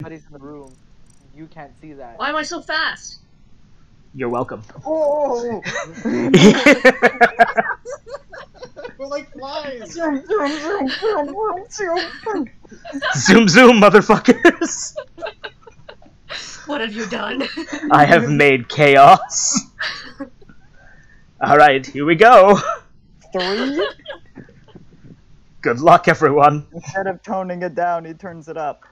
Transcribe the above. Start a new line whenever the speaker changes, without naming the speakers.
Everybody's in the room. You can't see that.
Why am I so fast?
You're welcome.
Oh! We're like flies.
Zoom, zoom, zoom, zoom, zoom, zoom.
zoom zoom, motherfuckers!
What have you done?
I have made chaos. Alright, here we go.
Three.
Good luck, everyone.
Instead of toning it down, he turns it up.